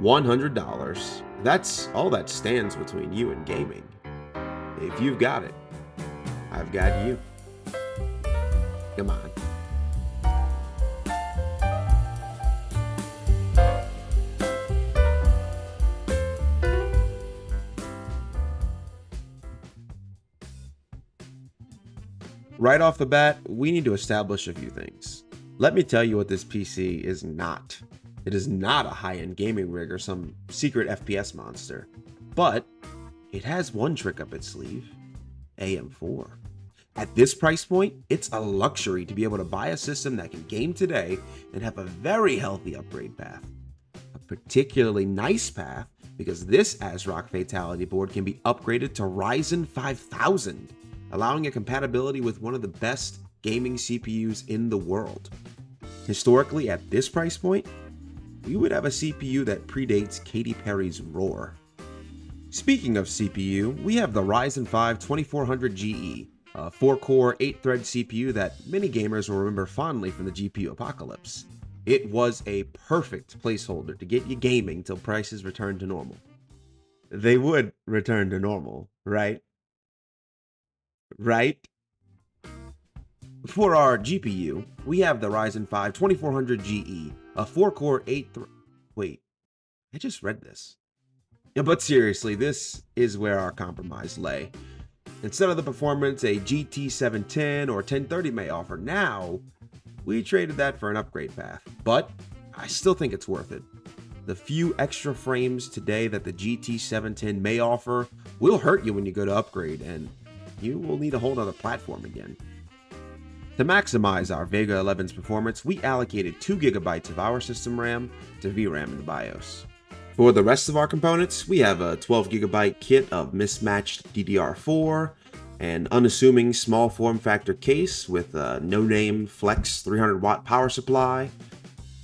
$100. That's all that stands between you and gaming. If you've got it, I've got you. Come on. Right off the bat, we need to establish a few things. Let me tell you what this PC is not. It is not a high-end gaming rig or some secret FPS monster, but it has one trick up its sleeve, AM4. At this price point, it's a luxury to be able to buy a system that can game today and have a very healthy upgrade path. A particularly nice path because this ASRock Fatality board can be upgraded to Ryzen 5000 allowing a compatibility with one of the best gaming CPUs in the world. Historically, at this price point, we would have a CPU that predates Katy Perry's Roar. Speaking of CPU, we have the Ryzen 5 2400GE, a 4-core, 8-thread CPU that many gamers will remember fondly from the GPU apocalypse. It was a perfect placeholder to get you gaming till prices return to normal. They would return to normal, right? right? For our GPU, we have the Ryzen 5 2400GE, a 4-core 8 th Wait, I just read this. Yeah, but seriously, this is where our compromise lay. Instead of the performance a GT 710 or 1030 may offer now, we traded that for an upgrade path. But I still think it's worth it. The few extra frames today that the GT 710 may offer will hurt you when you go to upgrade, and you will need a whole other platform again. To maximize our Vega 11's performance, we allocated 2GB of our system RAM to VRAM in the BIOS. For the rest of our components, we have a 12GB kit of mismatched DDR4, an unassuming small form factor case with a no-name Flex 300 watt power supply.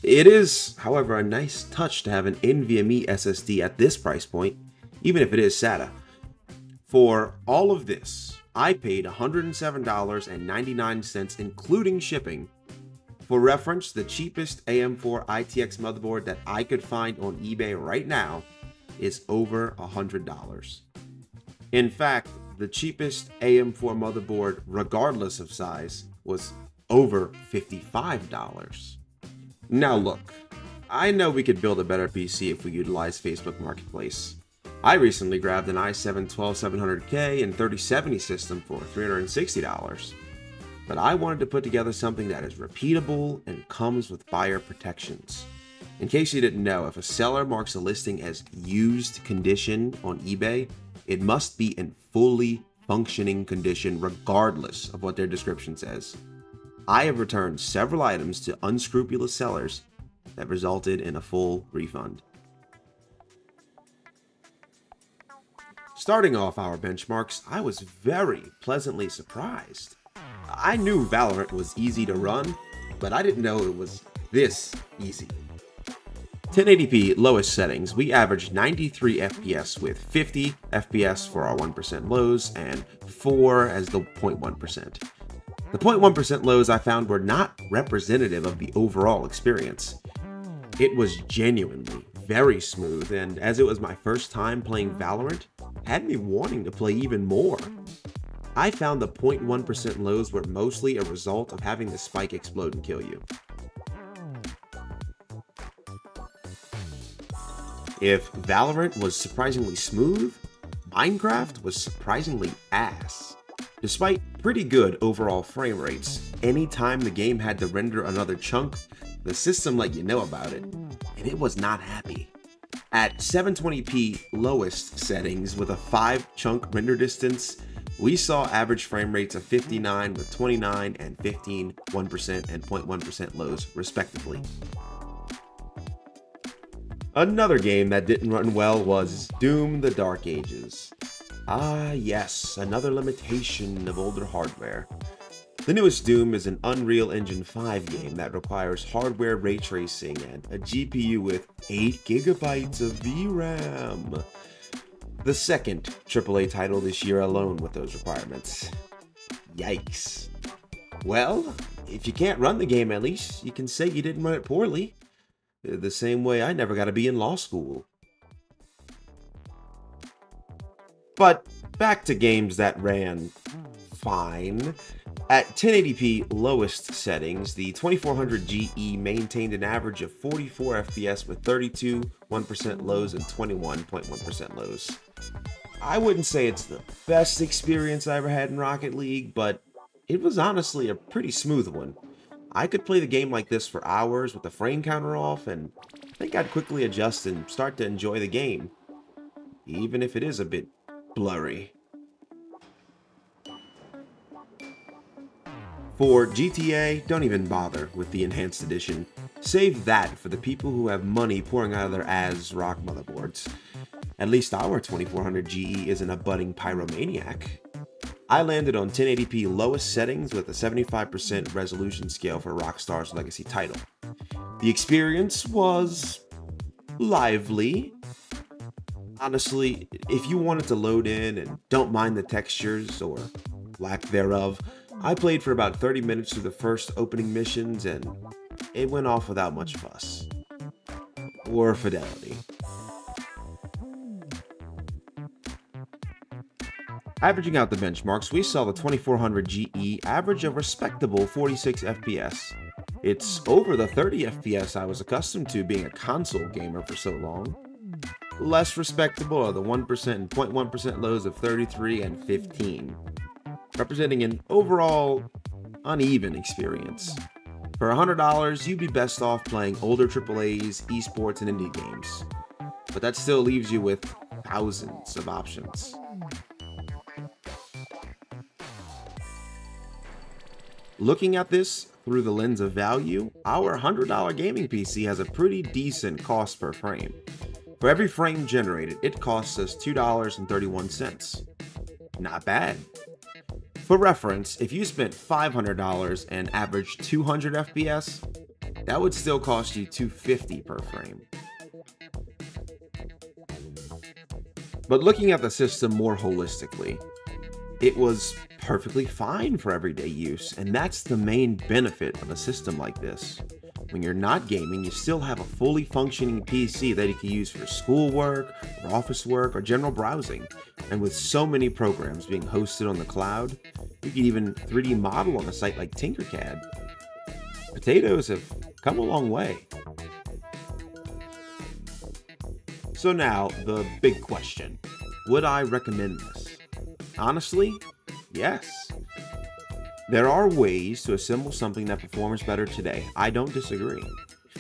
It is, however, a nice touch to have an NVMe SSD at this price point, even if it is SATA. For all of this, I paid $107.99 including shipping. For reference, the cheapest AM4 ITX motherboard that I could find on eBay right now is over $100. In fact, the cheapest AM4 motherboard, regardless of size, was over $55. Now look, I know we could build a better PC if we utilize Facebook Marketplace. I recently grabbed an i7 12700K and 3070 system for $360, but I wanted to put together something that is repeatable and comes with buyer protections. In case you didn't know, if a seller marks a listing as used condition on eBay, it must be in fully functioning condition regardless of what their description says. I have returned several items to unscrupulous sellers that resulted in a full refund. Starting off our benchmarks, I was very pleasantly surprised. I knew Valorant was easy to run, but I didn't know it was this easy. 1080p lowest settings, we averaged 93 FPS with 50 FPS for our 1% lows and 4 as the 0.1%. The 0.1% lows I found were not representative of the overall experience. It was genuinely very smooth, and as it was my first time playing Valorant, had me wanting to play even more. I found the 0.1% lows were mostly a result of having the spike explode and kill you. If Valorant was surprisingly smooth, Minecraft was surprisingly ass. Despite pretty good overall frame rates, anytime the game had to render another chunk, the system let you know about it, and it was not happy. At 720p lowest settings with a 5 chunk render distance, we saw average frame rates of 59 with 29 and 15, 1% and 0.1% lows respectively. Another game that didn't run well was Doom the Dark Ages. Ah yes, another limitation of older hardware. The newest Doom is an Unreal Engine 5 game that requires hardware ray tracing and a GPU with 8GB of VRAM. The second AAA title this year alone with those requirements. Yikes. Well, if you can't run the game at least, you can say you didn't run it poorly. The same way I never got to be in law school. But back to games that ran fine. At 1080p lowest settings, the 2400 GE maintained an average of 44 FPS with 32 1% lows and 21.1% lows. I wouldn't say it's the best experience I ever had in Rocket League, but it was honestly a pretty smooth one. I could play the game like this for hours with the frame counter off, and I think I'd quickly adjust and start to enjoy the game, even if it is a bit blurry. For GTA, don't even bother with the Enhanced Edition. Save that for the people who have money pouring out of their ass rock motherboards. At least our 2400 GE isn't a budding pyromaniac. I landed on 1080p lowest settings with a 75% resolution scale for Rockstar's legacy title. The experience was lively. Honestly, if you wanted to load in and don't mind the textures or lack thereof, I played for about 30 minutes through the first opening missions and it went off without much fuss. Or fidelity. Averaging out the benchmarks, we saw the 2400 GE average a respectable 46 FPS. It's over the 30 FPS I was accustomed to being a console gamer for so long. Less respectable are the 1% and 0.1% lows of 33 and 15 representing an overall uneven experience. For $100, you'd be best off playing older AAAs, esports, and indie games. But that still leaves you with thousands of options. Looking at this through the lens of value, our $100 gaming PC has a pretty decent cost per frame. For every frame generated, it costs us $2.31. Not bad. For reference, if you spent $500 and averaged 200 FPS, that would still cost you 250 per frame. But looking at the system more holistically, it was perfectly fine for everyday use, and that's the main benefit of a system like this. When you're not gaming, you still have a fully functioning PC that you can use for schoolwork, or office work, or general browsing. And with so many programs being hosted on the cloud, you can even 3D model on a site like Tinkercad. Potatoes have come a long way. So now, the big question. Would I recommend this? Honestly, yes. There are ways to assemble something that performs better today. I don't disagree.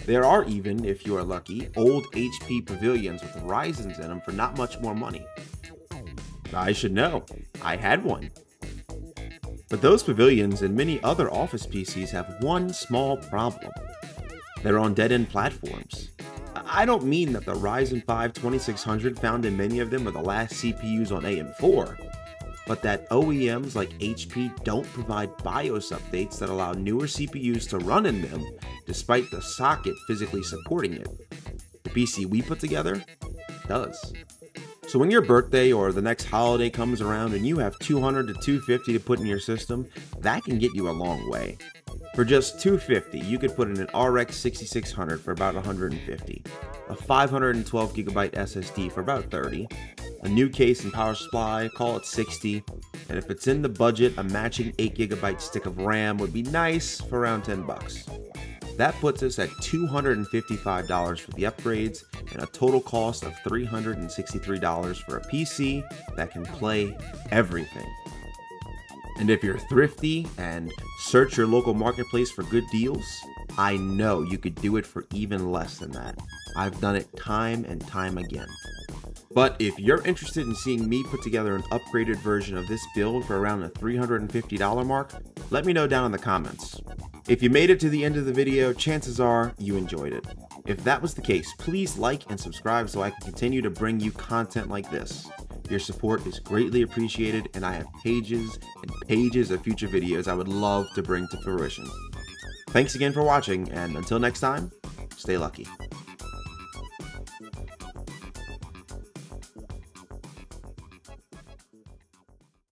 There are even, if you are lucky, old HP pavilions with Ryzen's in them for not much more money. I should know. I had one. But those pavilions and many other office PCs have one small problem. They're on dead-end platforms. I don't mean that the Ryzen 5 2600 found in many of them are the last CPUs on AM4 but that OEMs like HP don't provide BIOS updates that allow newer CPUs to run in them, despite the socket physically supporting it. The PC we put together does. So when your birthday or the next holiday comes around and you have 200 to 250 to put in your system, that can get you a long way. For just 250, you could put in an RX 6600 for about 150, a 512 gigabyte SSD for about 30, a new case and power supply, call it 60, and if it's in the budget, a matching 8GB stick of RAM would be nice for around 10 bucks. That puts us at $255 for the upgrades and a total cost of $363 for a PC that can play everything. And if you're thrifty and search your local marketplace for good deals, I know you could do it for even less than that. I've done it time and time again. But if you're interested in seeing me put together an upgraded version of this build for around the $350 mark, let me know down in the comments. If you made it to the end of the video, chances are you enjoyed it. If that was the case, please like and subscribe so I can continue to bring you content like this. Your support is greatly appreciated and I have pages and pages of future videos I would love to bring to fruition. Thanks again for watching and until next time, stay lucky.